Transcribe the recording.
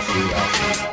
see, I see.